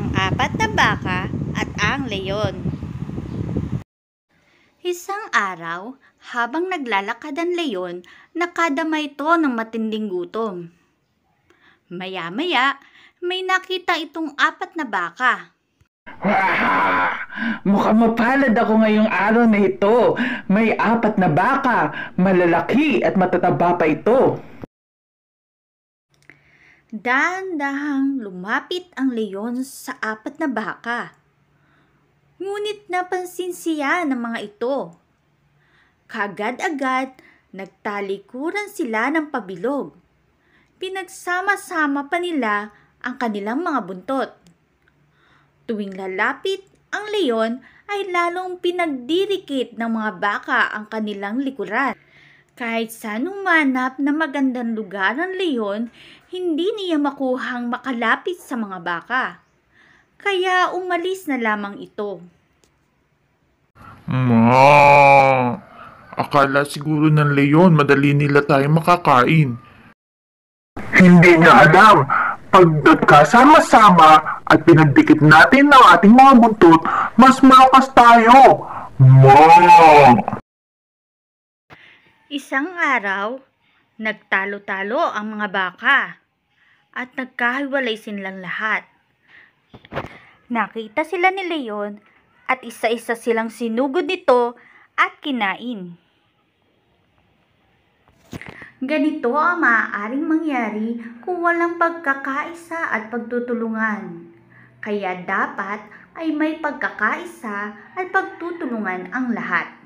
ang apat na baka at ang leyon. Isang araw, habang naglalakad ang leyon, nakadamay ito ng matinding gutom. Maya-maya, may nakita itong apat na baka. Ah, mukhang mapalad ako ngayong araw na ito. May apat na baka, malalaki at matataba pa ito. Dahan-dahang lumapit ang leyon sa apat na baka. Ngunit napansin siya ng mga ito. Kagad-agad, nagtalikuran sila ng pabilog. Pinagsama-sama pa nila ang kanilang mga buntot. Tuwing lalapit ang leyon ay lalong pinagdirikit ng mga baka ang kanilang likuran. Kahit saan umanap na magandang lugar ang leyon, hindi niya makuhang makalapit sa mga baka. Kaya umalis na lamang ito. Ma, akala siguro ng leyon madali nila tayo makakain. Hindi niya alam, pag nagkasama-sama at pinagdikit natin ng ating mga buntot, mas malakas tayo. Ma! Isang araw, nagtalo-talo ang mga baka at nagkahiwalay silang lahat. Nakita sila ni Leon at isa-isa silang sinugod nito at kinain. Ganito ang maaaring mangyari kung walang pagkakaisa at pagtutulungan. Kaya dapat ay may pagkakaisa at pagtutulungan ang lahat.